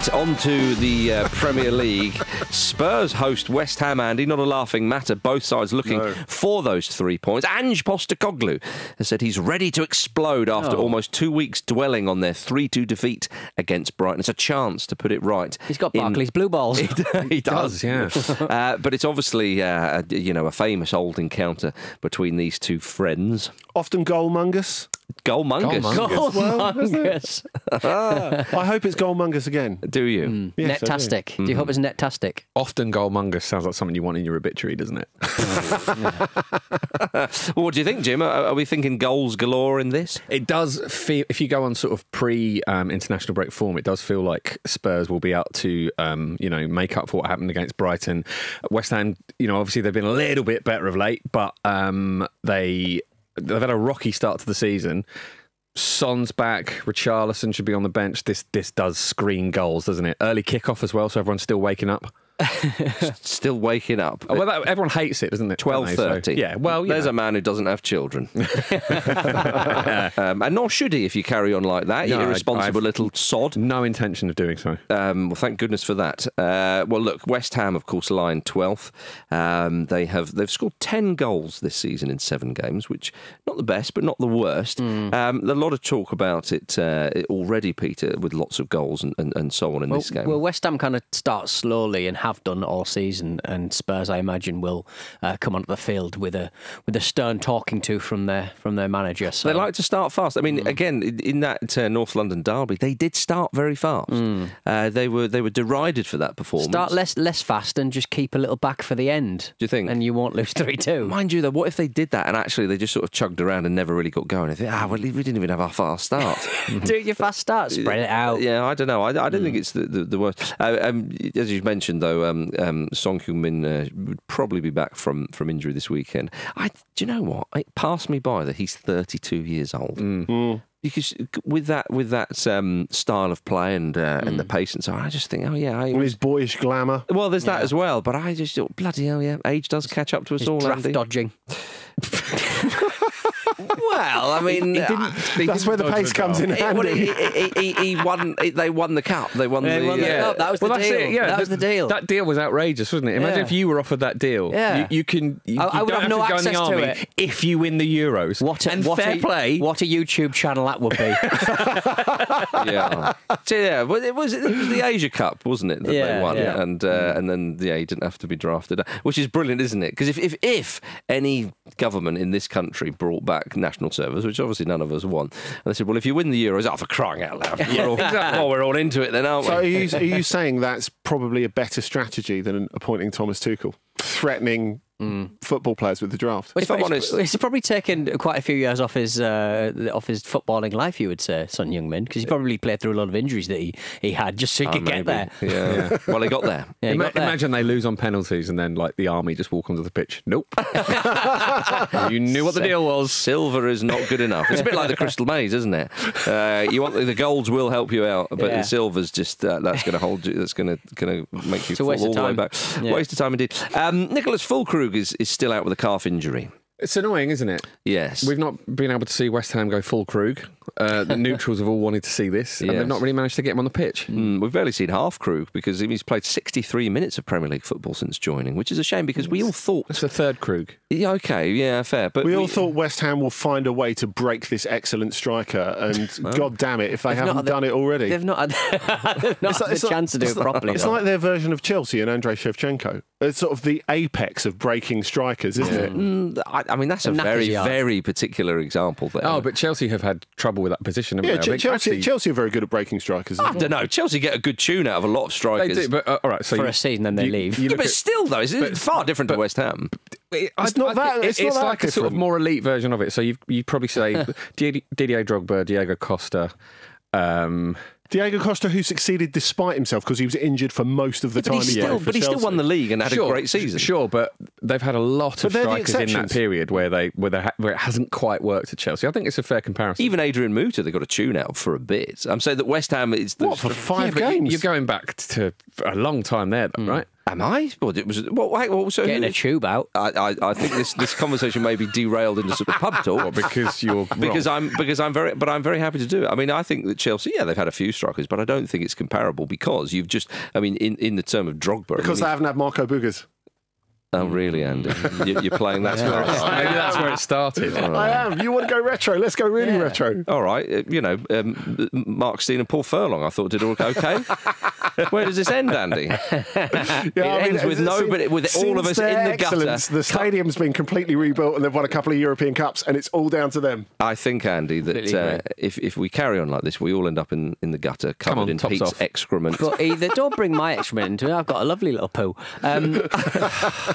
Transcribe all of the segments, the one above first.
Right, on to the uh, Premier League. Spurs host West Ham, Andy. Not a laughing matter. Both sides looking No. for those three points. Ange Postecoglou has said he's ready to explode after Oh. almost two weeks dwelling on their 3 2 defeat against Brighton. It's a chance to put it right. He's got in- Barclays blue balls. he does, does, yeah. uh, but it's obviously, uh, a- you know, a famous old encounter between these two friends. Often goalmongers. Goalmongers. Goalmongers. Goalmongers. I hope it's goalmongers again. Do you? Yes, I do. Netastic. Do you hope it's netastic? Often goalmongers sounds like something you want in your obituary, doesn't it? Well, what do you think, Jim? Are, are we thinking goals galore in this? It does feel, if you go on sort of pre um, international break form, it does feel like Spurs will be out to, um, you know, make up for what happened against Brighton. West Ham, you know, obviously they've been a little bit better of late, but um, they they've had a rocky start to the season. Son's back. Richarlison should be on the bench. This this does screen goals, doesn't it? Early kickoff as well, so everyone's still waking up. Still waking up. Oh, well, that, everyone hates it, doesn't it? don't Twelve they? So, yeah. Well, there's know. a man who doesn't have children, um, and nor should he if you carry on like that. No, you I- irresponsible I've- little sod. no intention of doing so. Um, well, thank goodness for that. Uh, well, look, West Ham, of course, lying twelfth. Um, they have they've scored ten goals this season in seven games, which not the best, but not the worst. Um, a lot of talk about it uh, already, Peter, with lots of goals and, and, and so on in Well, this game. well, West Ham kind of starts slowly and have done all season, and Spurs, I imagine, will uh, come onto the field with a with a stern talking to from their from their manager. So They like to start fast. I mean, Hmm. again, in- that uh, North London derby, they did start very fast. Uh, they were they were derided for that performance. Start less less fast and just keep a little back for the end. Do you think? And you won't lose three two. Mind you, though, what if they did that and actually they just sort of chugged around and never really got going? They think, ah, well, we didn't even have our fast start. Do your fast start, spread it out. Yeah, I don't know. I, I don't think it's the, the, the worst. Uh, um, as you mentioned, though, um, um, Son Heung-min uh, would probably be back from, from injury this weekend. I, do you know what? It passed me by that he's 32 years old. Because with that with that um, style of play and uh, and the pace and so on, I just think, oh yeah, I, And his boyish glamour. well, there's that as well. But I just thought, bloody hell, yeah, age does catch up to us His all, draft Andy. dodging. Well, I mean, uh, That's where the pace comes in He, handy. he, he, he, he won. They won the cup. They won They the. won the uh, cup. That was the deal. it, yeah, That was the deal. That deal was outrageous, wasn't it? Imagine Yeah. if you were offered that deal. Yeah. You, you can. You, I- I you would don't have no to in access the to army it. if you win the Euros. What a, and what fair a, play. What a YouTube channel that would be. yeah. So, yeah, well, it was it was the Asia Cup, wasn't it? That Yeah, they won, yeah. and uh, and then yeah, he didn't have to be drafted, which is brilliant, isn't it? Because if, if if any government in this country brought back national service, which obviously none of us want, and they said, well, if you win the Euros, oh, for crying out loud, we're all, oh, we're all into it then, aren't So are we? you, are you saying that's probably a better strategy than appointing Thomas Tuchel? Threatening football players with the draft? If I'm honest, it's probably taken quite a few years off his uh, off his footballing life. You would say, Son Heung-min, because he probably played through a lot of injuries that he, he had just so he oh, could get there. Yeah. well, he got there. Yeah, he Ima- got there. imagine they lose on penalties and then like the army just walk onto the pitch. Nope. you knew what the deal was. Silver is not good enough. It's a bit like the crystal maze, isn't it? Uh, you want the golds will help you out, but Yeah. the silver's just uh, that's going to hold you. That's going to going to make you a fall waste of all the way time. back. Yeah. Waste of time indeed. Um, Niclas Füllkrug is, is still out with a calf injury. It's annoying, isn't it? Yes, We've not been able to see West Ham go full Krug. Uh, the neutrals have all wanted to see this, and Yes. they've not really managed to get him on the pitch. Mm, we've barely seen half Krug because he's played 63 minutes of Premier League football since joining, which is a shame because we all thought, It's the third Krug. yeah, okay, yeah, fair, but We all thought West Ham will find a way to break this excellent striker, and God damn it, if they They've haven't not- done it already. They've not had, they've not It's had like- it's the like- chance to do it properly. It's though. like their version of Chelsea and Andriy Shevchenko. It's sort of the apex of breaking strikers, isn't it? Mm, I, I mean that's a Knackers very, yard. very particular example there. Oh, but Chelsea have had trouble with that position. haven't Yeah, they? Ch- Chelsea, actually- Chelsea are very good at breaking strikers. I well. don't know. Chelsea get a good tune out of a lot of They strikers. do, but uh, all right. So For you- a season, then they you- leave. you yeah, but at- still, though, it's, it's far different to West Ham. It- It's not that- think it's not that like a sort of more elite version of it. So you you probably say Didier Didier Drogba, Diego Costa. Um, Diego Costa, who succeeded despite himself because he was injured for most of the But time he he still, but he still won the league and had sure, a great season. Sure, but they've had a lot But of they're the strikers in that period where they where, they ha- where it hasn't quite worked at Chelsea. I think it's a fair comparison. Even Adrian Mutu, they got a tune out for a bit. I'm saying that West Ham is the What, for five Yeah, you- games? You're going back to a long time there, though, hmm. right? Am I? Well, it was. Well, wait, well, so Getting a tube out. I, I, I think this, this conversation may be derailed into sort of pub talk. because you're because I'm because I'm very but I'm very happy to do it. I mean, I think that Chelsea, yeah, they've had a few strikers, but I don't think it's comparable because you've just, I mean, in, in the term of Drogba, I Because mean, they haven't had Marco Boogers. Oh really, Andy, You- you're playing that. spirit. maybe that's where it started. I am. You want to go retro? Let's go really retro. All right, uh, you know, um, Mark Steen and Paul Furlong. I thought did all okay. Where does this end, Andy? Yeah, It ends with since- nobody- with all of us in the gutter. The stadium's been completely rebuilt, and they've won a couple of European Cups, and it's all down to them. I think, Andy, that uh, if if we carry on like this, we all end up in, in the gutter, covered on, in tops Pete's off. excrement. But either don't bring my excrement into it. I've got a lovely little poo. Um,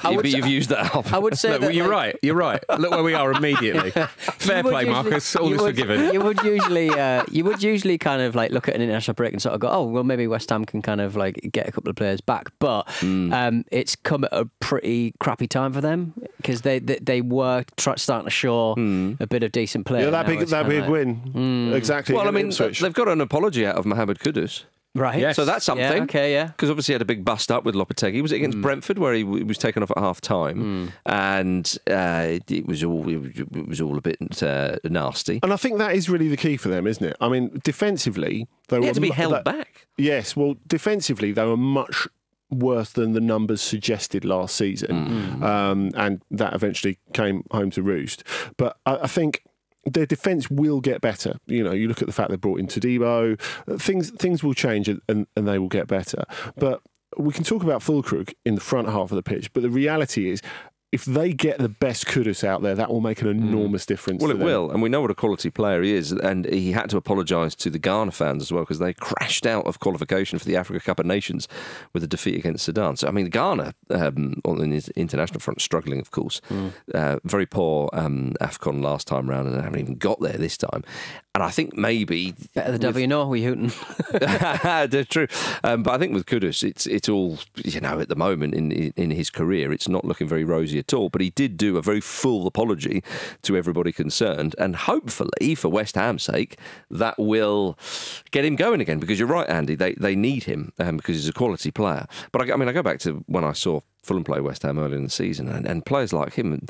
I would but you've used that up. I would say Look, that, you're like, right. You're right. Look where we are immediately. Fair play, usually- Marcus. All you is would- forgiven. You would usually, uh, you would usually kind of like look at an international break and sort of go, oh, well, maybe West Ham can kind of like get a couple of players back, but Hmm. um, it's come at a pretty crappy time for them because they, they they were try, starting to show Hmm. a bit of decent play. Yeah, that Now big, that big like- win. Exactly. well, I mean, Ipswich. they've got an apology out of Mohamed Kudus. Right? Yes. So that's something. Yeah, okay, yeah. Because obviously he had a big bust up with Lopetegui. Was it against Brentford where he w- was taken off at half time, and uh, it, it was all it was- all a bit uh, nasty. and I think that is really the key for them, isn't it? I mean, defensively, they He were had to be held that- back. Yes, well, defensively, they were much worse than the numbers suggested last season, um, and that eventually came home to roost. But I, I think their defence will get better. You know, you look at the fact they brought in Todibo, uh, things things will change and, and, and they will get better. But we can talk about Füllkrug in the front half of the pitch, but the reality is. If they get the best Kudus out there, that will make an enormous difference. Well, it them. will, and we know what a quality player he is. And he had to apologise to the Ghana fans as well because they crashed out of qualification for the Africa Cup of Nations with a defeat against Sudan. So, I mean, Ghana um, on the international front struggling, of course. Uh, very poor um, Afcon last time round, and they haven't even got there this time. And I think maybe Better the devil you know, we hooting. They're true, um, but I think with Kudus, it's it's all you know at the moment in in his career. It's not looking very rosy at all. But he did do a very full apology to everybody concerned, and hopefully for West Ham's sake, that will get him going again. Because you're right, Andy, they they need him um, because he's a quality player. But I, I mean, I go back to when I saw Fulham play West Ham earlier in the season, and, and players like him,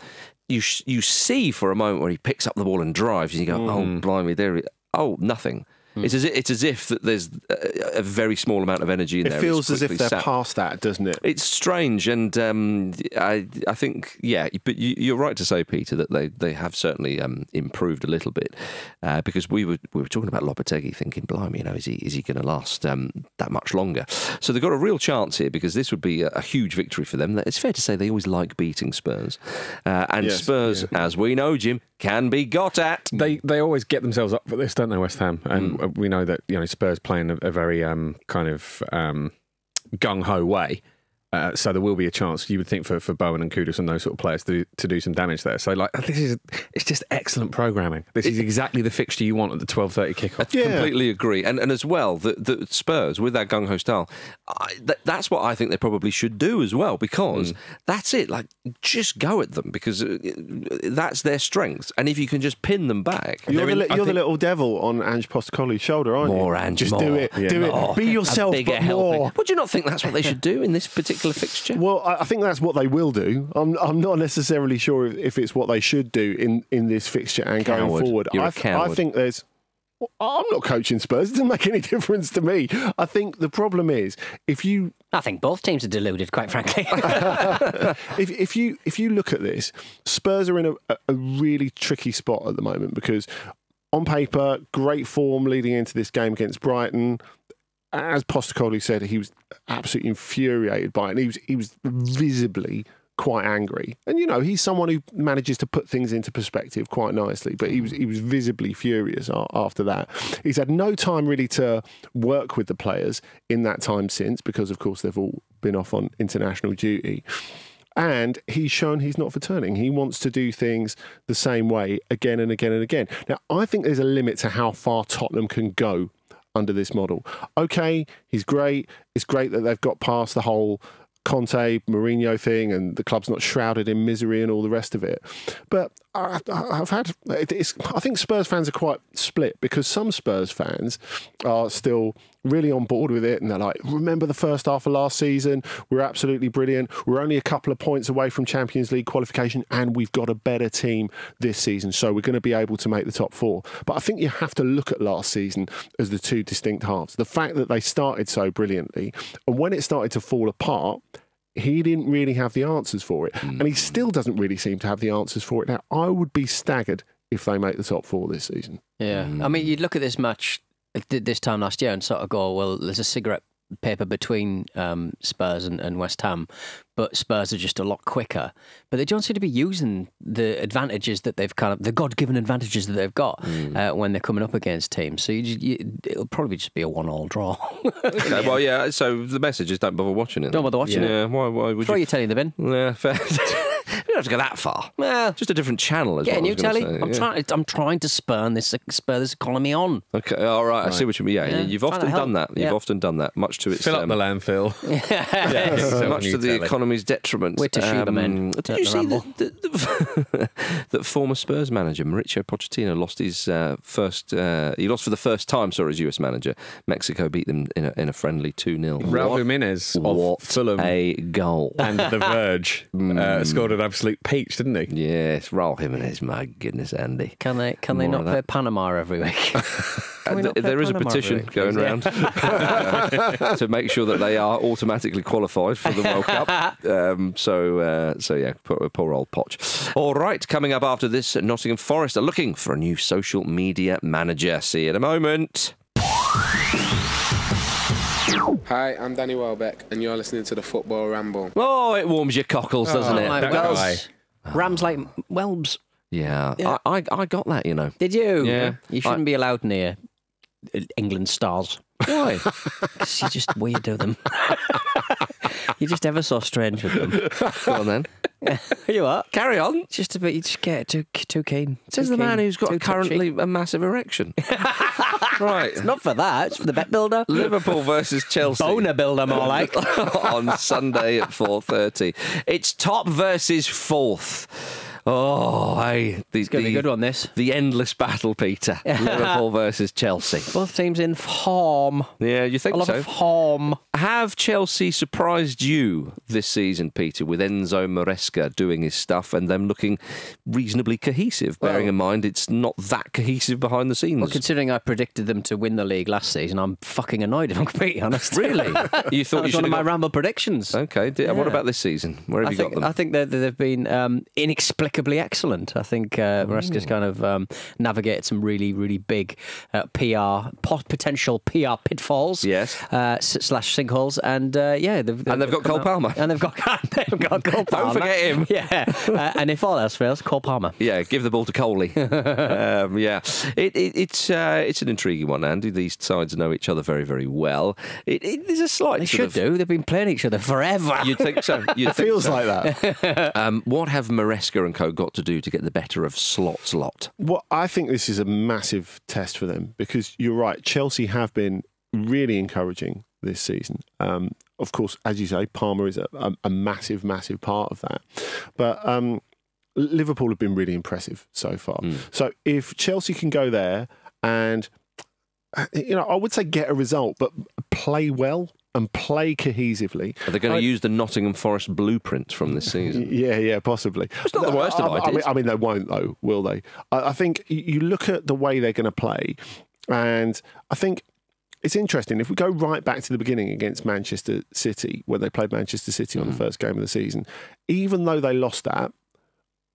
you sh- you see for a moment where he picks up the ball and drives, and you go, oh mm. blimey, there, he, oh nothing. It's as if, it's as if that there's a, a very small amount of energy in It there. It feels as if quickly they're sapped. past that, doesn't it? It's strange, and um, I I think yeah, but you, you're right to say, Peter, that they, they have certainly um, improved a little bit uh, because we were we were talking about Lopetegui, thinking, blimey, you know, is he is he going to last um, that much longer? So they've got a real chance here because this would be a, a huge victory for them. It's fair to say they always like beating Spurs, uh, and Yes, Spurs, as we know, Jim, can be got at. They they always get themselves up for this, don't they, West Ham? And uh, we know that you know Spurs play in a, a very um, kind of um, gung ho way. Uh, so there will be a chance you would think for, for Bowen and Kudus and those sort of players to to do some damage there. So like this is it's just excellent programming. This is exactly the fixture you want at the twelve thirty kickoff. Yeah. Completely agree, and and as well, the, the Spurs with that gung ho style, I, that, that's what I think they probably should do as well because that's it. Like just go at them because uh, that's their strength, and if you can just pin them back, You're, the, in- li- you're the little devil on Ange Postecoglou's shoulder, aren't you? More, Ange, Just do it. Yeah. Do it. More. Be yourself, a bigger but helping. more. Would you not think that's what they should do in this particular fixture? Well, I I think that's what they will do. I'm, I'm not necessarily sure if, if it's what they should do in, in this fixture and going forward. You're a I, th- I coward. think there's. well, I'm not coaching Spurs. It doesn't make any difference to me. I think the problem is if you I think both teams are deluded, quite frankly. if, if you if you look at this, Spurs are in a, a really tricky spot at the moment because on paper, great form leading into this game against Brighton. As Postecoglou said, he was absolutely infuriated by it. And he was he was visibly quite angry. And you know, he's someone who manages to put things into perspective quite nicely. But he was he was visibly furious after that. He's had no time really to work with the players in that time since, because of course they've all been off on international duty. And he's shown he's not for turning. He wants to do things the same way again and again and again. Now, I think there's a limit to how far Tottenham can go under this model. Okay, he's great. It's great that they've got past the whole Conte Mourinho thing and the club's not shrouded in misery and all the rest of it. But I, I've had. I think Spurs fans are quite split because some Spurs fans are still really on board with it, and they're like, "Remember the first half of last season? We're absolutely brilliant. We're only a couple of points away from Champions League qualification, and we've got a better team this season, so we're going to be able to make the top four. But I think you have to look at last season as the two distinct halves. The fact that they started so brilliantly, and when it started to fall apart he didn't really have the answers for it. And he still doesn't really seem to have the answers for it now. I would be staggered if they make the top four this season. Yeah, I mean, you'd look at this match uh, this time last year and sort of go, well, there's a cigarette paper between um, Spurs and, and West Ham, but Spurs are just a lot quicker. But they don't seem to be using the advantages that they've kind of the God-given advantages that they've got uh, when they're coming up against teams. So you, you, it'll probably just be a one-all draw. Okay, well, yeah. So the message is don't bother watching it. Don't bother watching it. Yeah. Why? Why would you Throw you? your telly in the bin. Yeah, fair. you don't have to go that far. Well, Just a different channel. Is get a what new telly. Say, I'm yeah. trying. I'm trying to spur this spur this economy on. Okay, all right. I see what you mean. Yeah, Yeah, you've trying often done that. You've Yeah. often done that, much to its Fill up um, the landfill. so much to the economy's detriment. We're Toshiba men Did at you the see Ramble. that, that, that former Spurs manager Mauricio Pochettino lost his uh, first? Uh, he lost for the first time. Sorry, as US manager. Mexico beat them in a, in a friendly two 0 Raul Jimenez of What Fulham a goal! and The Verge uh, scored an absolute peach, didn't he? yes, Raul Jimenez. My goodness, Andy. Can they? Can they not play. Panama every week? Can we Uh, not th- play there is a petition every week, going please? around uh, to make sure that they are automatically qualified for the World Cup. Um, so, uh, so yeah, poor, poor old Poch. All right, coming up after this, Nottingham Forest are looking for a new social media manager. See you in a moment. Hi, I'm Danny Welbeck, and you're listening to the Football Ramble. Oh, it warms your cockles, doesn't it? Like that Welbs. Rams like Welbs. Yeah, Yeah. I, I, I got that. You know, Did you? Yeah. You shouldn't be allowed near uh, England stars. why? 'Cause you're just weird to them. you're just ever so strange with them. Go on then, you are. carry on. Just a bit. You just get too too keen. Says Too the man who's got too touchy. currently a massive erection. right. Not for that. It's for the bet builder. Liverpool versus Chelsea. Boner builder, more like. on Sunday at 4:30. It's top versus fourth. Oh, hey, the, It's going to be a good one. This. The endless battle, Peter. Liverpool versus Chelsea. Both teams in form. Yeah, you think A lot so? of form. Have Chelsea surprised you this season, Peter, with Enzo Maresca doing his stuff and them looking reasonably cohesive? bearing in mind it's not that cohesive behind the scenes. Well, considering I predicted them to win the league last season, I'm fucking annoyed if I'm completely honest. really? You that thought you was should one of my got... ramble predictions. Okay, di- what about this season? Where have I you think got them? I think that they've been um, inexplicably excellent. I think uh, Maresca's kind of um, navigated some really really big uh, PR po- potential PR pitfalls. Yes. uh, slash sinkholes, and uh, yeah, they've, And they've got Cole out- Palmer. and they've got they've got Cole Palmer. Don't forget him. Yeah, uh, and if all else fails, Cole Palmer. Yeah, give the ball to Coley. um, yeah, it, it, it's uh, it's an intriguing one, Andy. These sides know each other very, very well. It, it, there's a slight. They should of- do. They've been playing each other forever. You'd think so. You'd It think feels so. like that. Um, what have Maresca and Co got to do to get the better of Slot's lot? Well, I think this is a massive test for them because you're right. Chelsea have been really encouraging this season. Um, of course, as you say, Palmer is a, a, a massive, massive part of that. But um, Liverpool have been really impressive so far. So if Chelsea can go there and, uh, you know, I would say get a result, but play well and play cohesively. Are they going to use the Nottingham Forest blueprint from this season? Yeah, yeah, possibly. It's not the worst of I, I mean. I mean, they won't though, will they? I, I think you look at the way they're going to play, and I think it's interesting. If we go right back to the beginning against Manchester City, when they played Manchester City Mm. on the first game of the season, even though they lost that.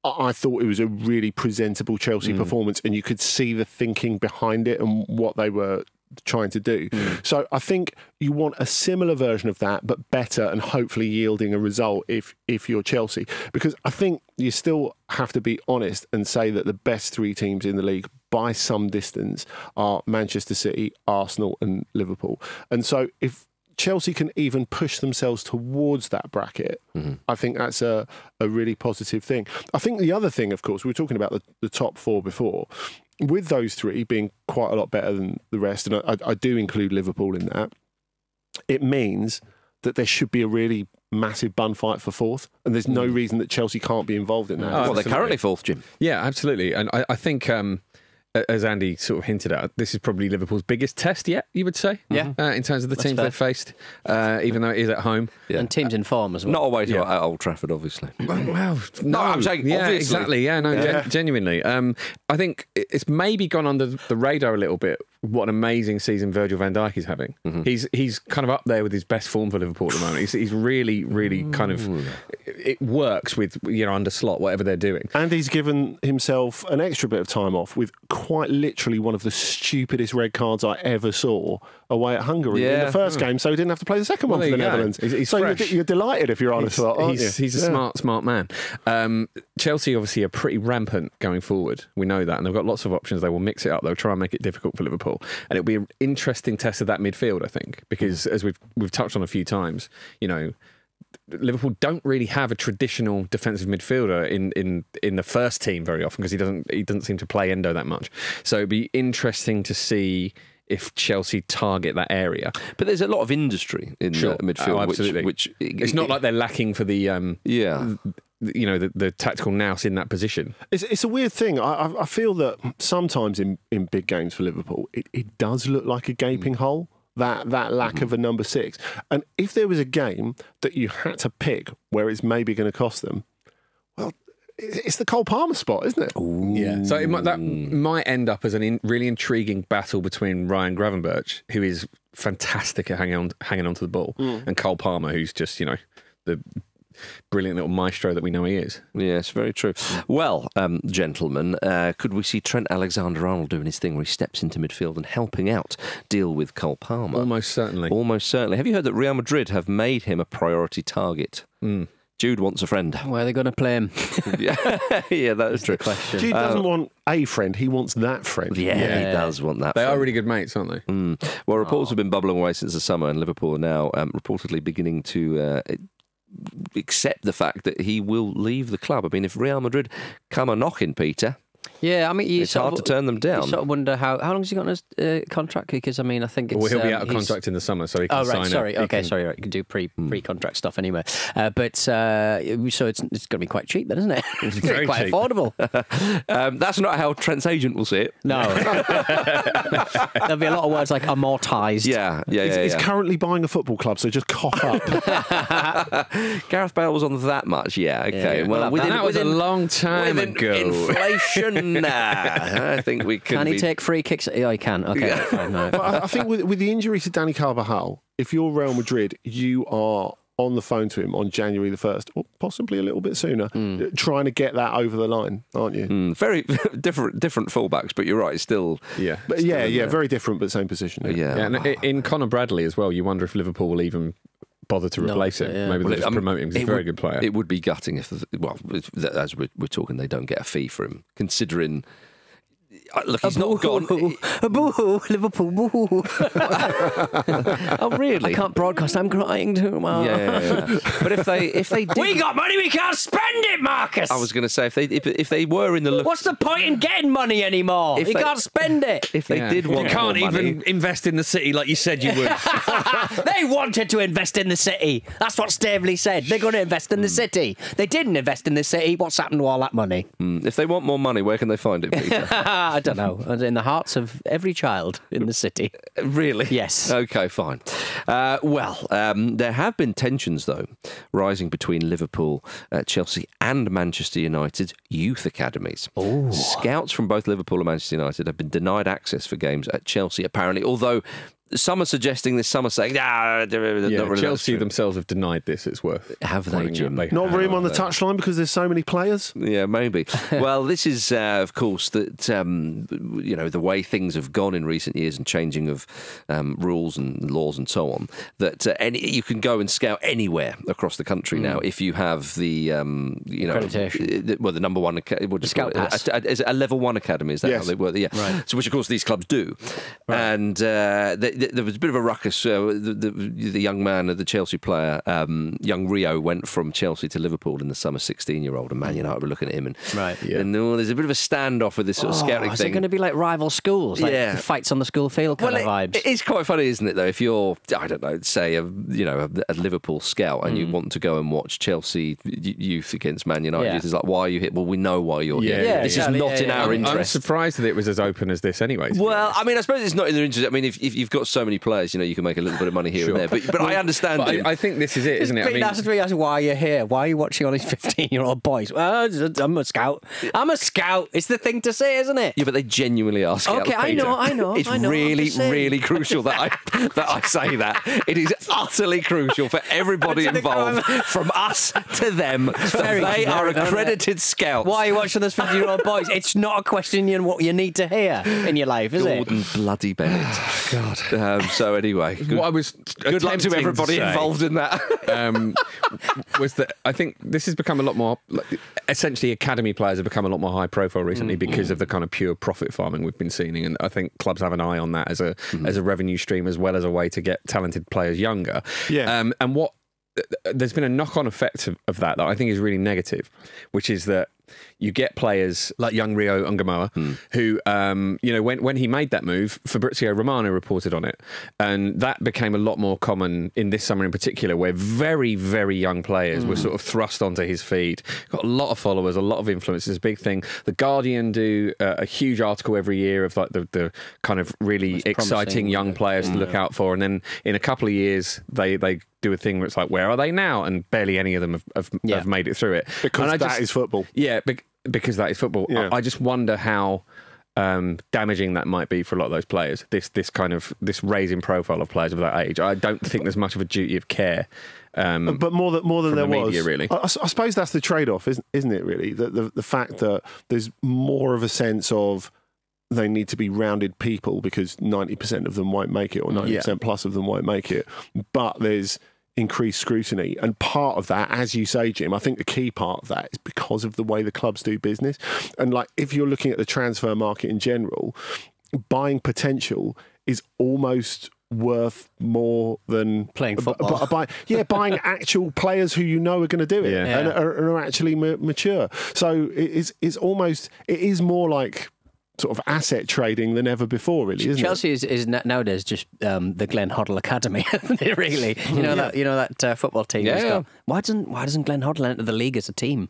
I I thought it was a really presentable Mm. Chelsea performance, and you could see the thinking behind it and what they were trying to do. Mm. So I think you want a similar version of that, but better and hopefully yielding a result if if you're Chelsea. Because I think you still have to be honest and say that the best three teams in the league by some distance are Manchester City, Arsenal, and Liverpool. And so if Chelsea can even push themselves towards that bracket. I think that's a, a really positive thing. I think the other thing, of course, we were talking about the, the top four before, with those three being quite a lot better than the rest, and I, I do include Liverpool in that, it means that there should be a really massive bun fight for fourth, and there's no reason that Chelsea can't be involved in that. Oh, well, they're currently fourth, Jim. Yeah, absolutely. And I, I think, um, a- as Andy sort of hinted at, this is probably Liverpool's biggest test yet, you would say? Yeah. Uh, in terms of the That's teams fair. they've faced, uh, even though it is at home. Yeah. And teams in form as well. Not away to Yeah. at Old Trafford, obviously. Well, no, I'm saying, yeah, obviously. exactly. Yeah, no, gen- genuinely. Um, I think it's maybe gone under the radar a little bit. What an amazing season Virgil Van Dijk is having. Mm-hmm. He's he's kind of up there with his best form for Liverpool at the moment. He's, he's really, really kind of it works with you know under slot whatever they're doing. And he's given himself an extra bit of time off with quite literally one of the stupidest red cards I ever saw away at Hungary in the first game, so he didn't have to play the second Well, one for the. Netherlands. He's- he's so you're, you're delighted if you're honest. He's, aren't he's, you? he's a Yeah. smart, smart man. Um, Chelsea obviously are pretty rampant going forward. We know that, and they've got lots of options. They will mix it up. They'll try and make it difficult for Liverpool, and it'll be an interesting test of that midfield. I think because as we've we've touched on a few times, you know. Liverpool don't really have a traditional defensive midfielder in, in, in the first team very often because he doesn't he doesn't seem to play Endo that much. So it'd be interesting to see if Chelsea target that area. But there's a lot of industry in Sure. uh, midfield, Oh, absolutely. which, which It's not like they're lacking for the um, yeah. you know the, the tactical nous in that position. It's, it's a weird thing. I, I- I feel that sometimes in, in big games for Liverpool, it, it does look like a gaping hole. That that lack mm-hmm. of a number six. And if there was a game that you had to pick where it's maybe going to cost them, well, it's the Cole Palmer spot, isn't it? Yeah. So it might, that might end up as a in, really intriguing battle between Ryan Gravenberch, who is fantastic at hanging on hanging onto the ball, mm. and Cole Palmer, who's just you know the brilliant little maestro that we know he is. Yes, very true. Well, um, gentlemen, uh, could we see Trent Alexander Arnold doing his thing where he steps into midfield and helping out deal with Cole Palmer? Almost certainly. Almost certainly. Have you heard that Real Madrid have made him a priority target? Jude wants a friend. Where are they going to play him? yeah, yeah, that is true. question. Jude doesn't want a friend, he wants that friend. Yeah, he does want that. They are really good mates, aren't they? Mm. Well, reports have been bubbling away since the summer, and Liverpool are now um, reportedly beginning to uh, accept the fact that he will leave the club. I mean, if Real Madrid come a knocking, Peter, Yeah, I mean, you it's hard of, to turn them down. You down. sort of wonder how how long has he got on his uh, contract? Because I mean, I think it's. Well, he'll be um, out of contract in the summer, so he can Oh sign right, it. sorry. He Okay, can- sorry. Right. You can do pre pre contract stuff anyway. Uh, but uh, so it's it's going to be quite cheap, then, isn't it? It's very quite cheap. affordable. um, that's not how Trent's agent will see it. No, there'll be a lot of words like amortized. Yeah, yeah, He's, yeah. he's yeah. currently buying a football club, so just cough up. Gareth Bale was on that much. Yeah, okay. Yeah, well, well, within, that was a long time within ago. Inflation. Nah, I think we can. Can he be- take free kicks? Yeah, he can. Okay, Yeah. fine, no. but I, I think with, with the injury to Dani Carvajal, if you're Real Madrid, you are on the phone to him on January the 1st, or possibly a little bit sooner, uh, trying to get that over the line, aren't you? Mm, very different, different fullbacks, but you're right. It's Still, Yeah. But yeah, yeah, very different, but same position. yeah. Yeah, and i- in Conor Bradley as well, you wonder if Liverpool will even bother to No, replace him. yeah. Maybe Well, they'll just um, promote him 'cause he's a very would- good player. It would be gutting if, well, if- as we're, we're talking, they don't get a fee for him, considering. Uh, Look, he's not gone. Boo-hoo, boo-hoo, Liverpool, boo-hoo. Oh, really? I can't broadcast. I'm crying too much. Yeah, yeah, yeah. but if they if they did, We got money. We can't spend it, Marcus. I was going to say if they if, if they were in the look, What's the point in getting money anymore? If you they- can't spend it. if they Yeah. did you can't more even money, invest in the city like you said you would. they wanted to invest in the city. That's what Staveley said. They're going to invest in the city. They didn't invest in the city. What's happened to all that money? Mm, if they want more money, where can they find it, Peter? I don't know. In the hearts of every child in the city. Really? Yes. Okay, fine. Uh, well, um, there have been tensions, though, rising between Liverpool, uh, Chelsea, and Manchester United's youth academies. Ooh. Scouts from both Liverpool and Manchester United have been denied access for games at Chelsea, apparently, although. Some are suggesting this, some are saying, nah, yeah, not really Chelsea themselves have denied this. It's worth. Have they, pointing. Jim? They Not have. room on the touchline because there's so many players. Yeah, maybe. well, this is, uh, of course, that um, you know the way things have gone in recent years and changing of um, rules and laws and so on. That uh, any you can go and scout anywhere across the country now if you have the um, you know Accreditation. the- well the number one aca- what Scout it? pass. A, a, is it a level one academy is that Yes. how they work? Yeah. So which of course these clubs do, and uh, they, th- there was a bit of a ruckus. Uh, the, the, the young man, uh, the Chelsea player, um, young Rio, went from Chelsea to Liverpool in the summer. Sixteen-year-old, and Man United were looking at him, and Right. Yeah. and oh, there's a bit of a standoff with this sort of scouting Oh, is thing. it going to be like rival schools? Like Yeah. fights on the school field kind well, of vibes. it, it's quite funny, isn't it? Though, if you're, I don't know, say a you know a, a Liverpool scout and you Mm. want to go and watch Chelsea youth against Man United, Yeah. it's like, why are you here? Well, we know why you're Yeah, here. yeah, this exactly. is not Yeah, in yeah, our yeah. I'm surprised that it was as open as this anyway. Well. I mean, I suppose it's not in their interest. I mean, if, if you've got so many players, you know, you can make a little bit of money here Sure. and there. But, but I understand. But him. I, I think this is it, isn't it? I Being mean, asked me asked why are you here? Why are you watching all these fifteen-year-old boys? Well, I'm a scout. I'm a scout. It's the thing to say, isn't it? yeah, but they genuinely ask. Okay, I know, I know, It's I know, really, really crucial that I that I say that. It is utterly crucial for everybody involved, from us to them, that very they are generic, it? accredited scouts. Why are you watching those fifteen-year-old boys? It's not a question you what you need to hear in your life, is it? Gordon bloody Bennett. God. Uh, Um, so anyway, good, what I was good luck to everybody say, involved in that. um, was that I think this has become a lot more. like, Essentially, academy players have become a lot more high profile recently because of the kind of pure profit farming we've been seeing, and I think clubs have an eye on that as a as a revenue stream as well as a way to get talented players younger. Yeah. Um, and what there's been a knock on effect of, of that that I think is really negative, which is that you get players like young Rio Ngumoha, who, um, you know, when, when he made that move, Fabrizio Romano reported on it. And that became a lot more common in this summer in particular, where very, very young players were sort of thrust onto his feed. Got a lot of followers, a lot of influence. It's a big thing. The Guardian do uh, a huge article every year of like the, the kind of really exciting promising, young players to look out for. And then in a couple of years, they, they do a thing where it's like, where are they now? And barely any of them have, have, Yeah. have made it through it. because and I that is just- football. yeah, bec- because that is football. Yeah. I, I just wonder how um, damaging that might be for a lot of those players. This this kind of this raising profile of players of that age. I don't think there's much of a duty of care. Um, But more than more than there the was, media, really. I, I suppose that's the trade-off, isn't isn't it? Really, the, the the fact that there's more of a sense of they need to be rounded people because ninety percent of them won't make it, or ninety percent plus of them won't make it. But there's increased scrutiny, and part of that, as you say, Jim, I think the key part of that is because of the way the clubs do business, and like if you're looking at the transfer market in general, buying potential is almost worth more than Playing football. bu- buy- yeah, buying actual players who you know are going to do it Yeah. and, are, are actually ma- mature. So it is it's almost it is more like sort of asset trading than ever before, really, isn't Chelsea is, is nowadays just um, the Glenn Hoddle Academy, isn't it? Really, you know that you know that uh, football team. Yeah, got- Why doesn't Why doesn't Glenn Hoddle enter the league as a team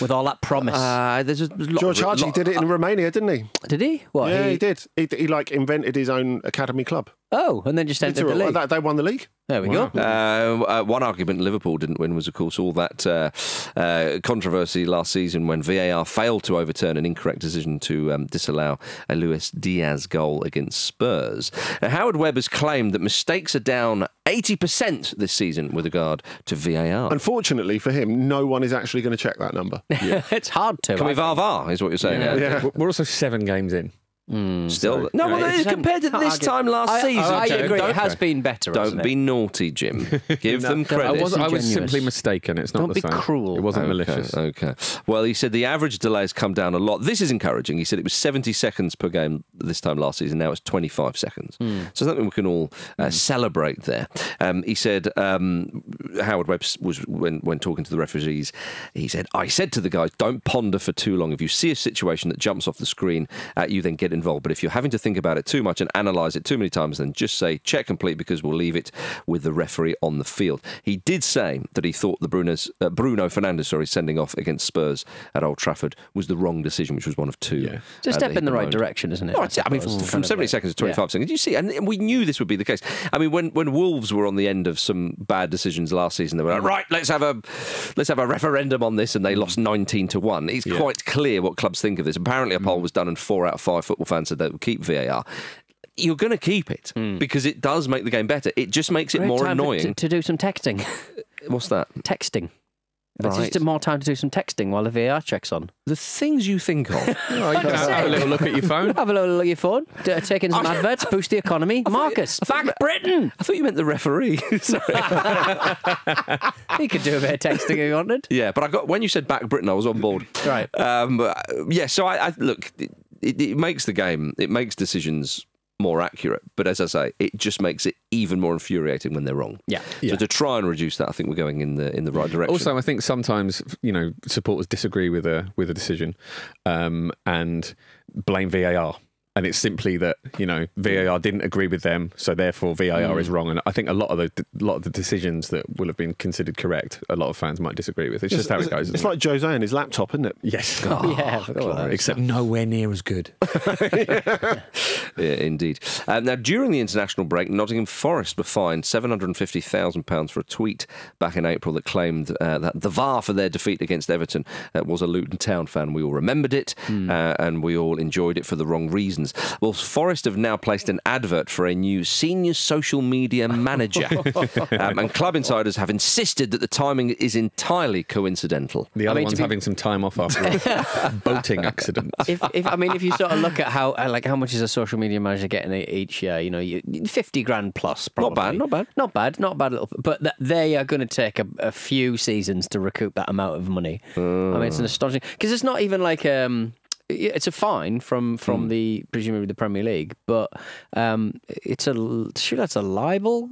with all that promise? Uh, there's a lot. George lot- did it in Romania, didn't he? did he? What? yeah, he, he, did. He, he like invented his own academy club. Oh, and then just entered the league. They, they won the league. There we go. Uh, uh, one argument Liverpool didn't win was, of course, all that uh, uh, controversy last season when VAR failed to overturn an incorrect decision to um, disallow a Luis Diaz goal against Spurs. Uh, Howard Webb has claimed that mistakes are down 80% this season with regard to VAR. Unfortunately for him, no one is actually going to check that number. it's hard to. Can we VAR VAR, is what you're saying? Yeah. Yeah. Yeah. we're also seven games in. Still, no, well, It's- compared to this time last I, season, I, Jim, agree. don't, It has been better. don't hasn't be it? naughty, Jim. Give them credit. I was, I was simply mistaken. It's not Don't the be same. cruel. It wasn't Okay, malicious. Okay. Well, he said the average delay has come down a lot. This is encouraging. He said it was 70 seconds per game this time last season. Now it's 25 seconds. So something we can all uh, celebrate there. Um, he said um, Howard Webb was when when talking to the referees. He said, "I said to the guys, don't ponder for too long. If you see a situation that jumps off the screen at you, then get involved. But if you're having to think about it too much and analyse it too many times, then just say check complete because we'll leave it with the referee on the field." He did say that he thought the Bruno's, uh, Bruno Fernandes, sorry, sending off against Spurs at Old Trafford was the wrong decision, which was one of two. Yeah. It's a uh, step that in the right bemoaned. direction, isn't it? No, it's- I mean, from, from 70 way. seconds to 25 Yeah. seconds. You see, and we knew this would be the case. I mean, when, when Wolves were on the end of some bad decisions last season, they were like, right, let's have a let's have a referendum on this, and they lost 19 to one. It's quite clear what clubs think of this. Apparently, a poll was done, and four out of five football fans said they would keep VAR. You're going to keep it because it does make the game better. It just makes it Great more time annoying. to, to do some texting. What's that? texting. It's just more time to do some texting while the VAR checks on. The things you think of. Oh, you have, a little look at your phone. Have a little look at your phone. D- Take in some adverts, boost the economy. Marcus, back Britain. I thought you meant the referee. Sorry. He could do a bit of texting if he wanted. Yeah, but I got when you said back Britain, I was on board. Right. Um, uh, yeah. So I, I look. It, it, makes the game. It makes decisions more accurate. But as I say, it just makes it even more infuriating when they're wrong. Yeah. So to try and reduce that, I think we're going in the in the right direction. Also, I think sometimes you know supporters disagree with a with a decision, um, and blame VAR. And it's simply that you know VAR didn't agree with them, so therefore VAR is wrong. And I think a lot of the a lot of the decisions that will have been considered correct, a lot of fans might disagree with. It's just how it goes. It's isn't like Jose and his laptop, isn't it? it? yes, yeah, I forgot about except nowhere near as good. Yeah, indeed. Uh, now, during the international break, Nottingham Forest were fined £750,000 for a tweet back in April that claimed uh, that the VAR for their defeat against Everton uh, was a Luton Town fan. We all remembered it uh, and we all enjoyed it for the wrong reasons. Well, Forest have now placed an advert for a new senior social media manager. um, and club insiders have insisted that the timing is entirely coincidental. The other mean, one's be- having some time off after a boating accident. if, if I mean, if you sort of look at how uh, like how much is a social media manager getting each year, you know, you, fifty grand plus. Probably. Not bad, not bad. not bad, not bad. Little, but th- they are going to take a, a few seasons to recoup that amount of money. I mean, it's an astonishing because it's not even like um, yeah, it's a fine from from the presumably the Premier League, but um, it's a surely that's a libel.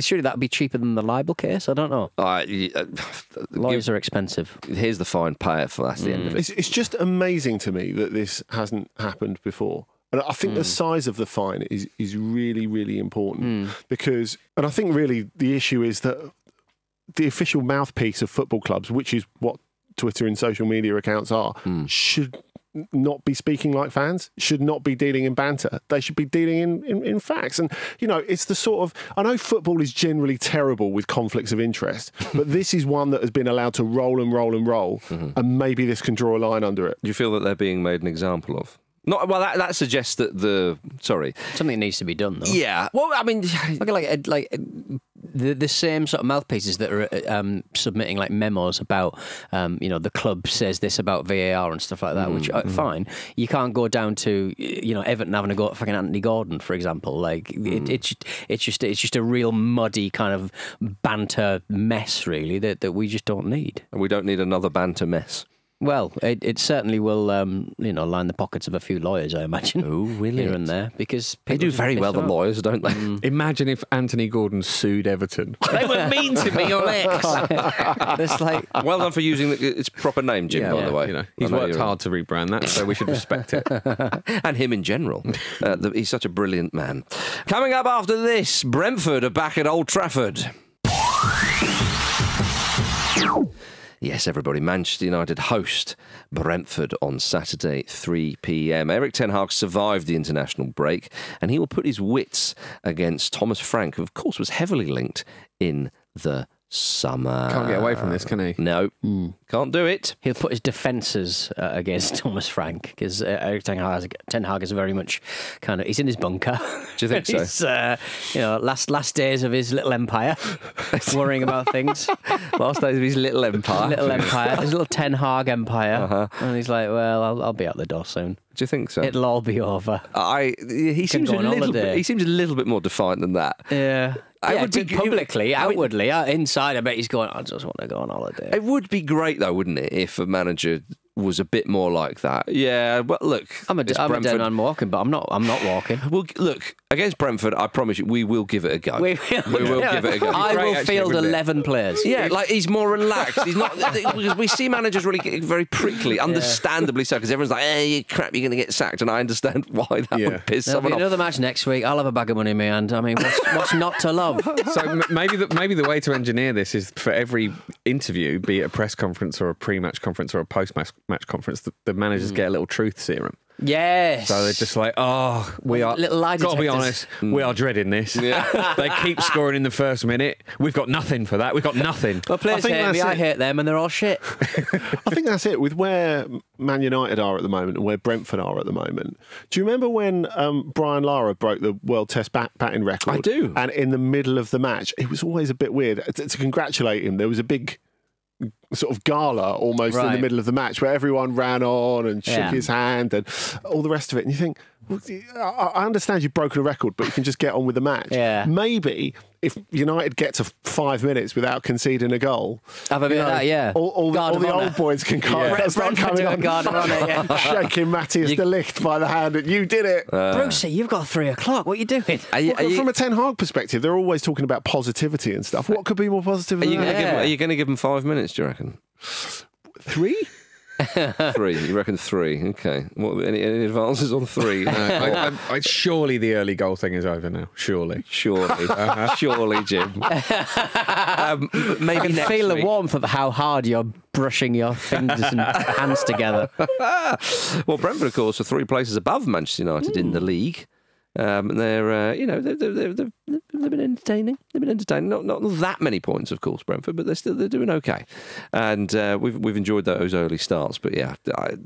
Surely that'd be cheaper than the libel case. I don't know. Uh, uh, Lawyers are expensive. here's the fine, pay it for that's the end of it. It's, it's just amazing to me that this hasn't happened before. And I think the size of the fine is, is really, really important because, and I think really the issue is that the official mouthpiece of football clubs, which is what Twitter and social media accounts are, should not be speaking like fans, should not be dealing in banter. They should be dealing in, in, in facts. And, you know, it's the sort of, I know football is generally terrible with conflicts of interest, but this is one that has been allowed to roll and roll and roll. And maybe this can draw a line under it. Do you feel that they're being made an example of? Not well. That, that suggests that the sorry. Something needs to be done though. Yeah. Well, I mean, Look at like like uh, the the same sort of mouthpieces that are uh, um, submitting like memos about um, you know the club says this about VAR and stuff like that. Which uh, fine, you can't go down to you know Everton having a go at fucking Anthony Gordon, for example. Like it, it's just- it's just it's just a real muddy kind of banter mess, really that, that we just don't need. we don't need another banter mess. Well, it, it certainly will, um, you know, line the pockets of a few lawyers, I imagine. Oh, will Here it? and there, because They do very well, the them lawyers, don't they? Imagine if Anthony Gordon sued Everton. they were mean to me on X. It's like well done for using the, its proper name, Jim. by yeah. the way, You know, he's know worked you're- hard to rebrand that, so we should respect it. and him in general. Uh, the, he's such a brilliant man. Coming up after this, Brentford are back at Old Trafford. Yes, everybody. Manchester United host Brentford on Saturday, 3 p.m. Erik Ten Hag survived the international break, and he will put his wits against Thomas Frank, who, of course, was heavily linked in the summer. Can't get away from this, can he? No, can't do it. He'll put his defences uh, against Thomas Frank because uh, Erik Ten Hag, Ten Hag is very much kind of he's in his bunker. Do you think so? he's, uh, you know, last last days of his little empire, worrying about things. Last days of his little empire. little empire, his little Ten Hag empire, Uh-huh. and he's like, well, I'll, I'll be out the door soon. Do you think so? It'll all be over. I he seems a go on little bit, he seems a little bit more defiant than that. Yeah. I yeah, would be- publicly, I mean- outwardly, uh, inside. I bet he's going. I just want to go on holiday. It would be great though, wouldn't it, if a manager was a bit more like that? Yeah, well, look, I'm a, it's I'm a dead man walking, but I'm not. I'm not walking. We'll, look against Brentford. I promise you, we will give it a go. We We will give it a go. I Great, will actually, field wouldn't it? eleven players. Yeah, like he's more relaxed. He's not because we see managers really getting very prickly, understandably so. Because everyone's like, "Hey, you crap, you're going to get sacked," and I understand why that Yeah. would piss There'll be someone off. another match next week. I'll have a bag of money in my hand. I mean, what's, what's not to love? So m- maybe the maybe the way to engineer this is for every interview, be it a press conference or a pre-match conference or a post-match match conference, the, the managers get a little truth serum. Yes. So they're just like, oh, we are. Little lie Got to be detectors. honest, we are dreading this. Yeah. they keep scoring in the first minute. We've got nothing for that. We've got nothing. well, players think hate me. that's I hate them, and they're all shit. I think that's it. With where Man United are at the moment and where Brentford are at the moment. Do you remember when um, Brian Lara broke the World Test bat- batting record? I do. And in the middle of the match, it was always a bit weird. To, to congratulate him, there was a big sort of gala almost in the middle of the match where everyone ran on and shook Yeah. his hand and all the rest of it. And you think, well, I I understand you've broken a record, but you can just get on with the match. Yeah. Maybe if United get to five minutes without conceding a goal, Have a bit you of that, yeah. all, all, the- all the old boys can come, Yeah. start Brentford coming do a on, guard of honour, yeah. shaking Matthijs de Ligt by the hand, and you did it. Uh. Brucey, you've got three o'clock. What are you doing? Are you, Well, are you, from a Ten Hag perspective, they're always talking about positivity and stuff. What could be more positive are you going to that? give, Yeah. are you going to give them five minutes? Do you reckon? Three? Three. You reckon three? Okay. What, any, any advances on three? Uh, I, I, I, surely the early goal thing is over now. Surely. Surely, surely, Jim. um, I maybe can next feel week. the warmth of how hard you're brushing your fingers and hands together. Well, Brentford, of course, are three places above Manchester United in the league. Um, they're, uh, you know, they've, they've, they've, they've been entertaining. They've been entertaining. Not, not that many points, of course, Brentford, but they're still they're doing okay. And uh, we've we've enjoyed those early starts. But yeah, I,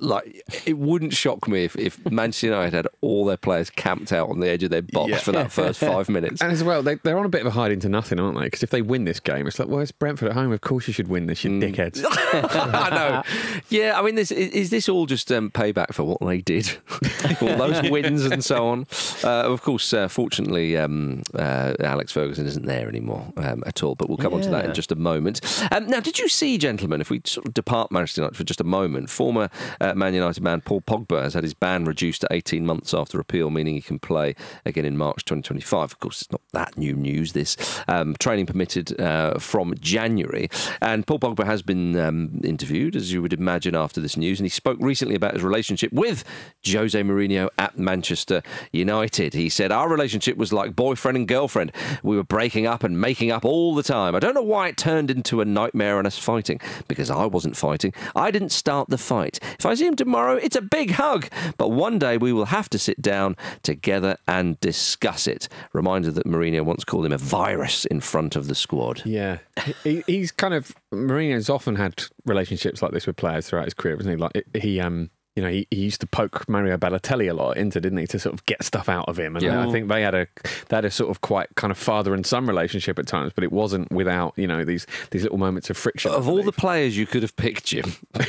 like it wouldn't shock me if, if Manchester United had all their players camped out on the edge of their box Yeah. for that first five minutes. And as well, they, they're on a bit of a hide into nothing, aren't they? Because if they win this game, it's like, well, it's Brentford at home. Of course you should win this, you dickheads. I know. Yeah, I mean, this, is, is this all just um, payback for what they did? all those wins and so on. Uh, of course, uh, fortunately, um, uh, Alex Ferguson isn't there anymore um, at all, but we'll come on to that in just a moment. Um, now, did you see, gentlemen, if we sort of depart Manchester United for just a moment, former uh, Man United man Paul Pogba has had his ban reduced to 18 months after appeal, meaning he can play again in March 2025. Of course, it's not that new news, this. Um, training permitted uh, from January. And Paul Pogba has been um, interviewed, as you would imagine, after this news. And he spoke recently about his relationship with Jose Mourinho at Manchester United. He said, Our relationship was like boyfriend and girlfriend. We were breaking up and making up all the time. I don't know why it turned into a nightmare and us fighting, because I wasn't fighting. I didn't start the fight. If I see him tomorrow, it's a big hug. But one day we will have to sit down together and discuss it. Reminder that Mourinho once called him a virus in front of the squad. Yeah, he, he's kind of Mourinho's often had relationships like this with players throughout his career, hasn't he? Like he, um, you know, he, he used to poke Mario Balotelli a lot into, didn't he, to sort of get stuff out of him. And Yeah. I think they had a they had a sort of quite kind of father and son relationship at times, but it wasn't without you know these these little moments of friction. Of all the players you could have picked, Jim.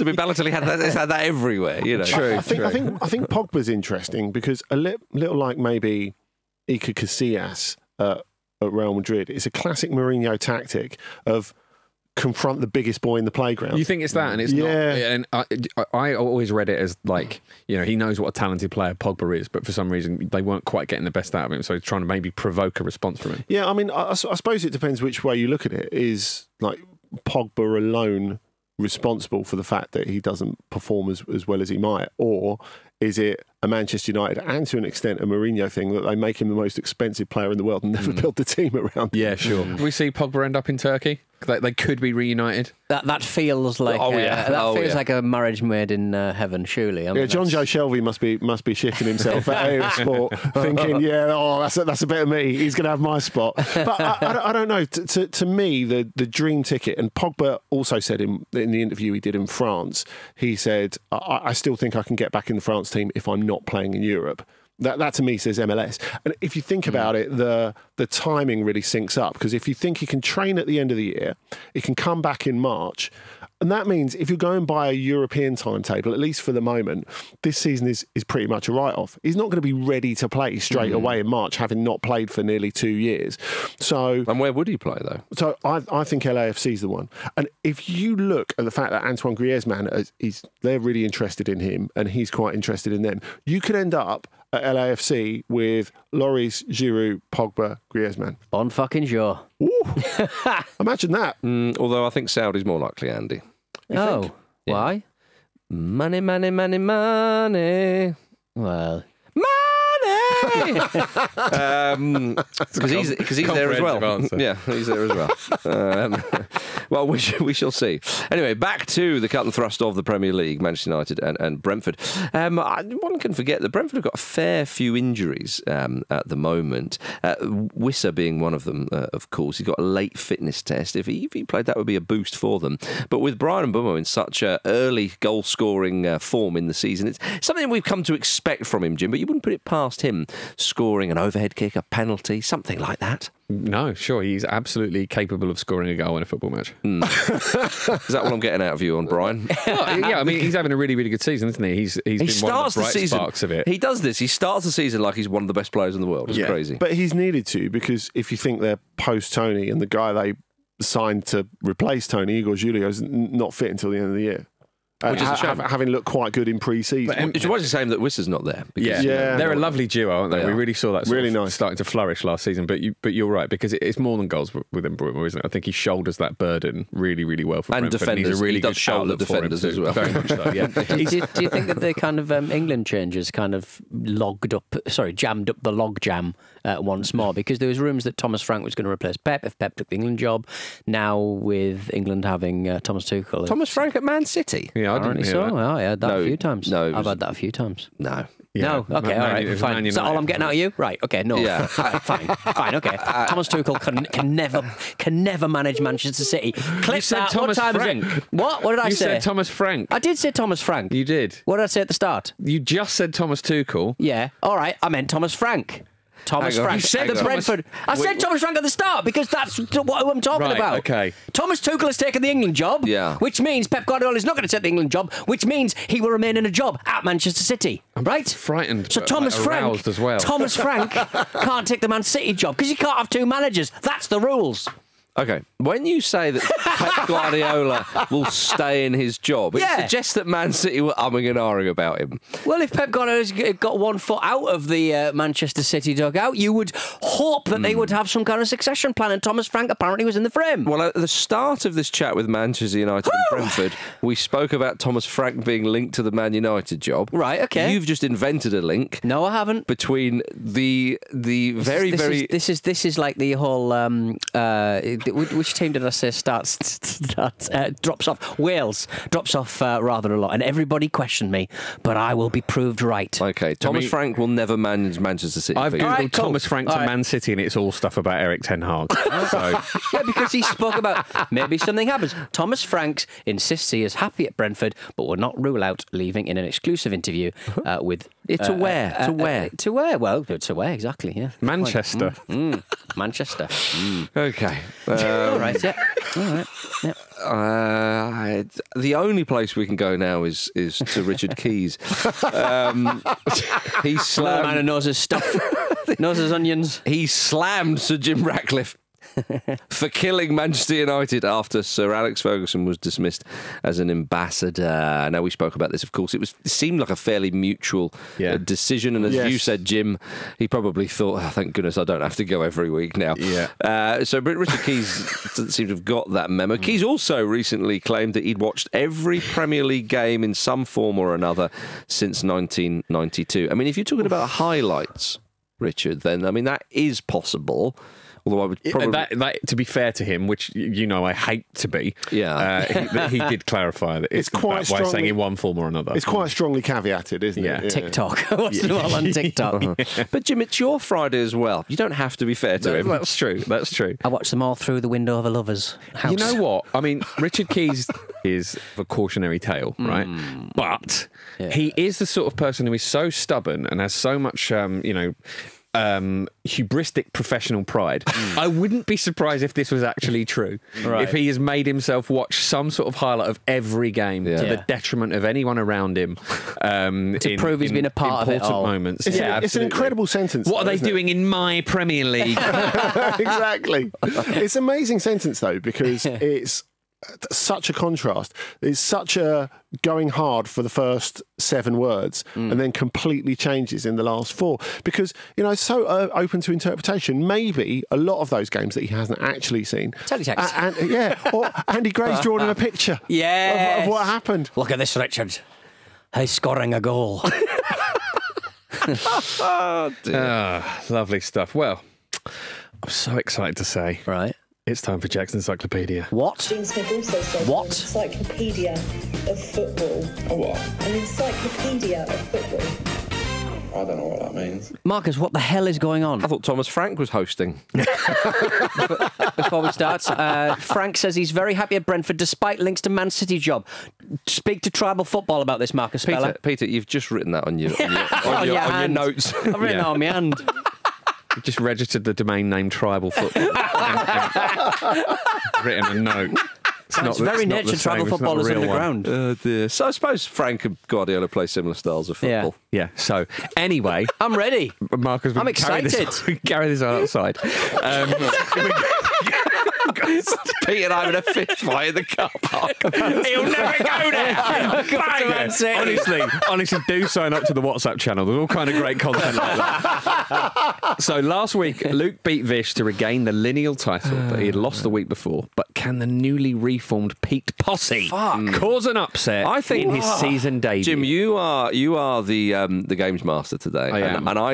I mean, Balotelli had that, had that everywhere, you know. I think I think I think Pogba's interesting because a li- little like maybe Iker Casillas uh, at Real Madrid, it's a classic Mourinho tactic of confront the biggest boy in the playground. You think it's that, and it's Yeah. not. And I, I always read it as like, you know, he knows what a talented player Pogba is, but for some reason they weren't quite getting the best out of him. So he's trying to maybe provoke a response from him. Yeah, I mean, I suppose it depends which way you look at it. Is like Pogba alone responsible for the fact that he doesn't perform as, as well as he might, or is it a Manchester United and to an extent a Mourinho thing that they make him the most expensive player in the world and never build the team around? him? Yeah, sure. we see Pogba end up in Turkey. They, they could be reunited. That that feels like Oh, uh, yeah. that Oh, feels yeah. like a marriage made in uh, heaven. Surely, I mean, Yeah, John that's- Joe Shelby must be must be shitting himself at AF Sport, thinking, "Yeah, oh, that's a, that's a bit of me. He's going to have my spot." But I, I, don't- I don't know. To, to, to me, the the dream ticket, and Pogba also said in in the interview he did in France, he said, I, "I still think I can get back in the France team if I'm not playing in Europe." That, that to me says MLS. And if you think hmm. about it, the the timing really syncs up because if you think he can train at the end of the year, he can come back in March, and that means if you're going by a European timetable, at least for the moment, this season is, is pretty much a write off. He's not going to be ready to play straight mm. away in March, having not played for nearly two years. So And where would he play, though? so I, I think LAFC is the one. And if you look at the fact that Antoine Griezmann, is, he's, they're really interested in him and he's quite interested in them, you could end up at LAFC with Lloris, Giroud, Pogba, Griezmann. on fucking jaw. Imagine that. Mm, although I think Saudi's more likely, Andy. Oh, Yeah. why? Money, money, money, money. Well, Money! um, because he's, cause he's there as well. Answer. Yeah, he's there as well. um, well, we, sh- we shall see. Anyway, back to the cut and thrust of the Premier League, Manchester United and, and Brentford. Um, I, one can forget that Brentford have got a fair few injuries um, at the moment. Uh, Wissa being one of them, uh, of course. He's got a late fitness test. If he, if he played, that would be a boost for them. But with Brian Mbeumo in such a early goal scoring uh, form in the season, it's something we've come to expect from him, Jim. But you wouldn't put it past him scoring an overhead kick, a penalty, something like that. No, sure, he's absolutely capable of scoring a goal in a football match. Hmm. Is that what I'm getting out of you on Brian? Well, yeah, I mean, he's having a really, really good season, isn't he? He's he's he been one of starts the the season. sparks of it. He does this. He starts the season like he's one of the best players in the world. It's crazy. But he's needed to because if you think they're post Toney and the guy they signed to replace Toney, Igor Julio, is not fit until the end of the year. Which is ha- having looked quite good in pre-season. It's always a shame that Wissa's not there. because, Yeah, Yeah. they're a lovely duo, aren't they? They we are. really saw that Really nice. starting starting to flourish last season. But you, but you're right because it- it's more than goals within with isn't it? I think he shoulders that burden really, really well for And Brentford, defenders. he's a really He does good shoulder for defenders as well. Very much so. Yeah. do, you, do you think that the kind of um, England changes kind of logged up, sorry, jammed up the log jam uh, once more? Because there was rumours that Thomas Frank was going to replace Pep if Pep took the England job. Now with England having uh, Thomas Tuchel, Thomas Frank at Man City. Yeah, I didn't hear so. that. Well, I had that No, a few times. no, it I've was- had that a few times. No. Yeah. No, okay, Man- all Man- right, it was fine. Is that all I'm getting out of you? Right, okay, no. Yeah. All right, fine, fine, okay. Thomas Tuchel can, can never can never manage Manchester City. Clip said that. Thomas what time Frank. is it? What? What did I You say? You said Thomas Frank. I did say Thomas Frank. You did. What did I say at the start? You just said Thomas Tuchel. Yeah. All right. I meant Thomas Frank. Thomas. Frank. You said the Thomas- Brentford. I said Thomas Frank at the start because that's what I'm talking Right, about. okay. Thomas Tuchel has taken the England job. Yeah. Which means Pep Guardiola is not going to take the England job. Which means he will remain in a job at Manchester City. right. frightened, So uh, Thomas like, Frank. as well. Thomas Frank can't take the Man City job because you can't have two managers. That's the rules. Okay. When you say that Pep Guardiola will stay in his job, it Yeah. suggests that Man City were umming and ahhing about him. Well, if Pep Guardiola's got one foot out of the uh, Manchester City dugout, you would hope that they would have some kind of succession plan, and Thomas Frank apparently was in the frame. Well, at the start of this chat with Manchester United and Brentford, we spoke about Thomas Frank being linked to the Man United job. Right, okay. You've just invented a link No, I haven't. between the the very this very Is, this is this is like the whole. Um, uh, which, which team did I say starts starts uh, drops off? Wales drops off uh, rather a lot, and everybody questioned me, but I will be proved right. Okay, Thomas mean- Frank will never manage Manchester City. I've for googled right, cool. Thomas Frank to All right. Man City, and it's all stuff about Erik Ten Hag. so yeah, because he spoke about maybe something happens. Thomas Franks insists he is happy at Brentford, but will not rule out leaving in an exclusive interview uh, with. Yeah, to uh, where? uh, To uh, where? to where? Well, to where exactly? Yeah, Manchester. Mm, Manchester. Okay. All Uh, right. Yeah. All right. Yeah. uh, the only place we can go now is is to Richard Keys. Um, he Another man who knows his stuff, knows his onions. He slammed Sir Jim Ratcliffe. for killing Manchester United after Sir Alex Ferguson was dismissed as an ambassador. Now we spoke about this, of course. It was it seemed like a fairly mutual Yeah. uh, decision, and as Yes. you said, Jim, he probably thought, oh, "Thank goodness I don't have to go every week now." Yeah. Uh, so Richard Keys doesn't seem to have got that memo. Keys also recently claimed that he'd watched every Premier League game in some form or another since 1992. I mean, if you're talking about highlights, Richard, then I mean that is possible. Although I would probably that, that, to be fair to him, which you know I hate to be, Yeah. uh, he, he did clarify that it's, It's quite that by saying in one form or another. It's quite strongly caveated, isn't Yeah. it? TikTok. What's the all on TikTok? But Jim, it's your Friday as well. You don't have to be fair to That- him. that's true. That's true. I watched them all through the window of a lover's house. You know what? I mean, Richard Keys is a cautionary tale, right? But he is the sort of person who is so stubborn and has so much, um, you know. Um, hubristic professional pride. I wouldn't be surprised if this was actually true. Right. If he has made himself watch some sort of highlight of every game to Yeah. the detriment of anyone around him, um, To in- prove he's in been a part of it important all. moments. It's, yeah, an, it's an incredible sentence. What are they isn't it? doing in my Premier League? exactly. It's an amazing sentence though because it's such a contrast. It's such a going hard for the first seven words Mm. and then completely changes in the last four because you know it's so uh, open to interpretation. Maybe a lot of those games that he hasn't actually seen. Teletext. A- and, yeah, or Andy Gray's drawn him a picture. Yes. of, of what happened. Look at this, Richard. He's scoring a goal. Ah, lovely stuff. Well, I'm so excited to say right. It's time for Jack's Encyclopedia. What? Dean Smith also said What? an encyclopedia of football. A what? An encyclopedia of football. I don't know what that means. Marcus, what the hell is going on? I thought Thomas Frank was hosting. Before we start, uh, Frank says he's very happy at Brentford despite links to Man City job. Speak to tribal football about this, Marcus Speller. Peter, Peter, you've just written that on your on your, on On your, your on your notes. I've written Yeah. that on my hand. Just registered the domain name tribal football. written a note. It's, It's the- very not nature the tribal same, it's not football the is real one. underground. Oh dear. So I suppose Frank and Guardiola play similar styles of football. Yeah. yeah. So anyway, I'm ready. Marcus, we I'm can carry this- excited. we can carry this on outside. Um, Pete and I having a fist fight in the car park. He'll never go there. Man City. honestly, honestly, do sign up to the WhatsApp channel. There's all kind of great content like that. so last week, Luke beat Vish to regain the lineal title that he had lost the week before. But can the newly reformed Pete Posse cause an upset I think- in his season debut? Jim, you are you are the um, the games master today, I and, am. and I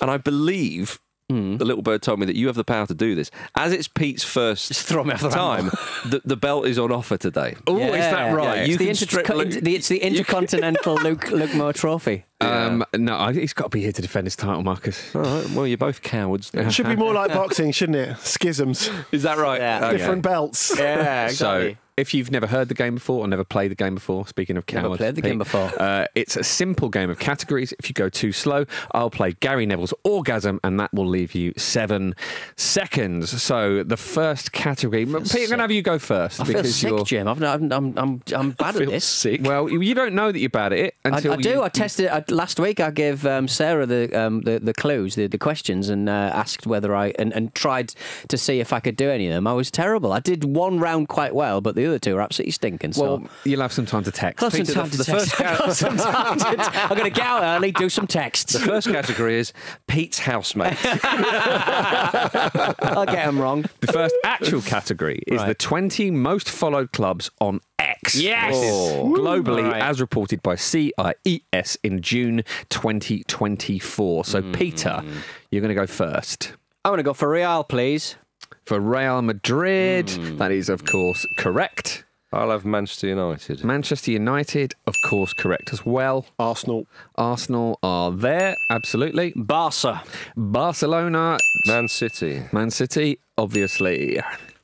and I believe the little bird told me that you have the power to do this. As it's Pete's first Just throw me off the time, the, the belt is on offer today. Oh, is that right? Yeah, It's you the, inter- strip Luke- the- it's the Intercontinental Luke, Luke Moore Trophy. Um, no, I- he's got to be here to defend his title, Marcus. All right, well, you're both cowards. It should be more like boxing, shouldn't it? Schisms, Is that right? Yeah. Okay. different belts. Yeah, So, if you've never heard the game before or never played the game before, speaking of Never cowards, played the game before. Uh, it's a simple game of categories. If you go too slow, I'll play Gary Neville's orgasm, and that will leave you seven seconds. So, the first category, Pete, I'm going to have you go first I feel sick, you're. Jim. I've, I'm, I'm, I'm, I'm bad at this. sick. Well, you don't know that you're bad at it I, until I do. You, I tested it I, last week. I gave um, Sarah the, um, the the clues, the, the questions, and uh, asked whether I and, and tried to see if I could do any of them. I was terrible. I did one round quite well, but the other two were absolutely stinking. So. well, you'll have some time to text. Got some time the- to the text. first Got to- I'm going to get out early, do some texts. The first category is Pete's housemate. I'll get them wrong. The first actual category is Right. the 20 most followed clubs on X. Yes! Oh. globally, All right. as reported by CIES in June 2024. So, Hmm. Peter, you're going to go first. I'm going to go for Real, please. For Real Madrid, Hmm. that is, of course, correct. I'll have Manchester United. Manchester United, of course, correct as well. Arsenal, Arsenal are there, absolutely. Barca. Barcelona, Man City. Man City, obviously.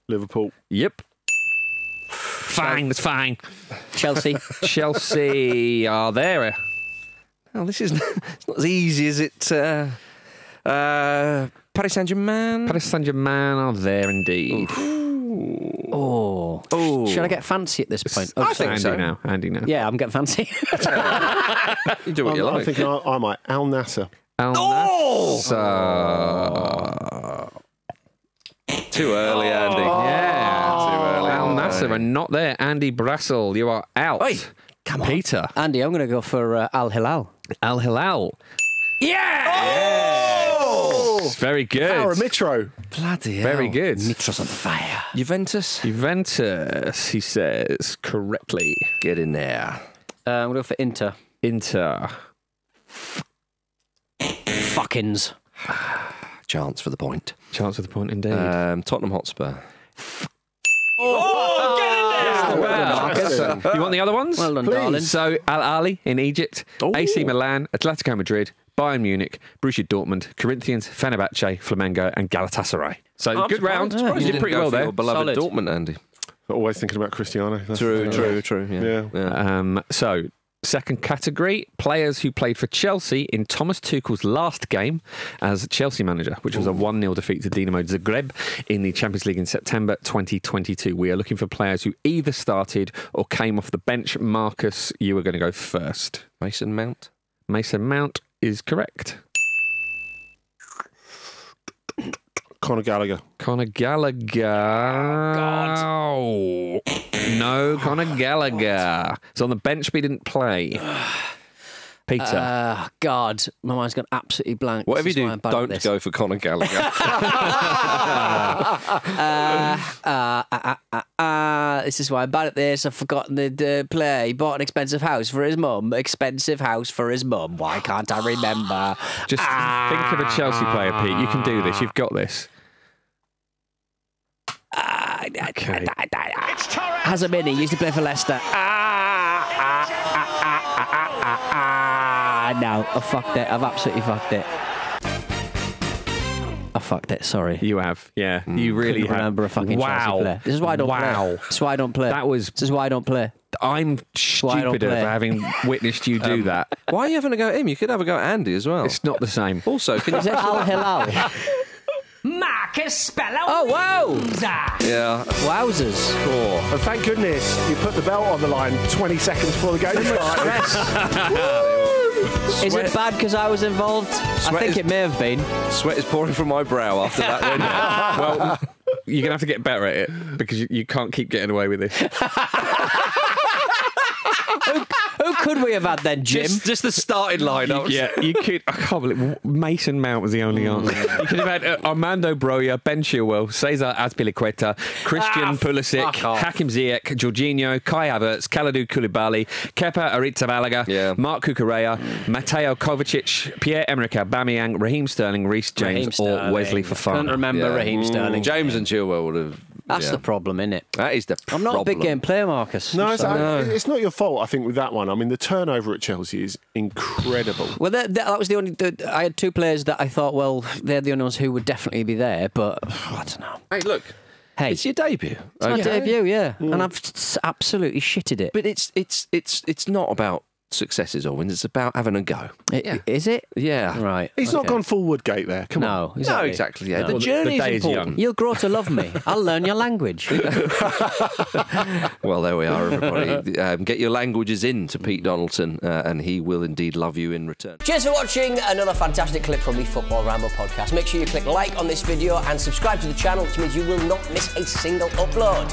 Liverpool, Yep. Fine, that's fine. Chelsea. Chelsea are there. Oh, this is not, it's not as easy as it. Uh, uh, Paris Saint Germain. Paris Saint Germain are there indeed. oh. Oh, Should I get fancy at this point? Oh, I think Andy so. now. Andy now. Yeah, I'm getting fancy. You do what I'm, you I'm like. thinking I, I might Al Nassr. Al Nassr. Too early, Andy. Yeah. Too early. Al Nassr are not there. Andy Brassell, you are out. Oi, come on. Peter. Andy, I'm going to go for uh, Al Hilal. Al Hilal. Yeah! Very good. Aramitro. Bloody hell. Very good. Mitros on fire. Juventus. Juventus, he says correctly. Get in there. Uh, I'm going go for Inter. Inter. Fuckins. Chance for the point. Chance for the point indeed. Um, Tottenham Hotspur. Oh, get in there! Well done. you want the other ones? Well done, Please. darling. So Al Ahly in Egypt, AC Milan, Atletico Madrid, Bayern Munich, Borussia Dortmund, Corinthians, Fenerbahce, Flamengo, and Galatasaray. So I'm good round. surprised You you did pretty go well for there. Your beloved Solid. Dortmund, Andy. Always thinking about Cristiano. That's- True, true, true. Yeah. Yeah. Um, so second category, players who played for Chelsea in Thomas Tuchel's last game as Chelsea manager, which was a 1-0 defeat to Dinamo Zagreb in the Champions League in September 2022. We are looking for players who either started or came off the bench. Marcus, you were going to go first. Mason Mount. Mason Mount is correct. Conor Gallagher. Conor Gallagher. Oh, No, Conor Gallagher. He's on the bench, but he didn't play. Peter. Uh, God, my mind's gone absolutely blank. Whatever This you do, why I'm bad at don't this. go for Conor Gallagher. Uh, uh, uh, uh, uh, this is why I'm bad at this. I've forgotten the, the play. He bought an expensive house for his mum. Expensive house for his mum. Why can't I remember? Just think of a Chelsea player, Pete. You can do this. You've got this. Uh, Okay. Has a mini. Used to play for Leicester. Ah, ah, ah, ah, ah, ah, ah. right now. I fucked it. I've absolutely fucked it. I fucked it. Sorry. You have, yeah. You really have. remember a fucking wow. Chelsea player. This is why I don't wow. play. This is why I don't play. That was- This is why I don't play. I'm why stupider for having witnessed you do that. Why are you having a go at him? You could have a go at Andy as well. It's not the same. Also, can Is you? it Al Hilal? Marcus Speller. oh wow! yeah. Wowzers! And thank goodness you put the belt on the line 20 seconds before the game started. Is it bad because I was involved? I think is- it may have been. Sweat is pouring from my brow after that win. well, you're gonna have to get better at it because you, you can't keep getting away with this. Who could we have had then, Jim? just, just the starting lineup. yeah, you could. I can't believe Mason Mount was the only answer. You could have had uh, Armando Broja, Ben Chilwell, Cesar Azpilicueta, Christian Ah, Pulisic. Hakim Ziyech, Jorginho, Kai Havertz, Kalidou Koulibaly, Kepa Arrizabalaga, Yeah. Marc Cucurella, Mateo Kovacic, Pierre-Emerick Aubameyang, Raheem Sterling, Reece James, Raheem or Sterling. Wesley Can't remember Yeah. Raheem Sterling. James and Chilwell would have. That's yeah. the problem, isn't it? That is the problem. I'm not a big game player, Marcus. No, I'm it's, sorry. I- it's not your fault, I think, with that one. I mean, the turnover at Chelsea is incredible. Well, that, that, that was the only. The, I had two players that I thought, well, they're the only ones who would definitely be there, but I don't know. Hey, look. Hey, It's your debut. it's my debut, yeah, and I've absolutely shitted it. But it's it's it's it's not about successes or wins. It's about having a go. I- yeah. Is it? Yeah. Right. He's not gone full Woodgate there. Come on. No, exactly. No, exactly. Yeah. No. The Well, the- journey the day is is important. young. You'll grow to love me. I'll learn your language. Well, there we are, everybody. um, get your languages in to Pete Donaldson, uh, and he will indeed love you in return. Cheers for watching another fantastic clip from the Football Ramble podcast. Make sure you click like on this video and subscribe to the channel, which means you will not miss a single upload.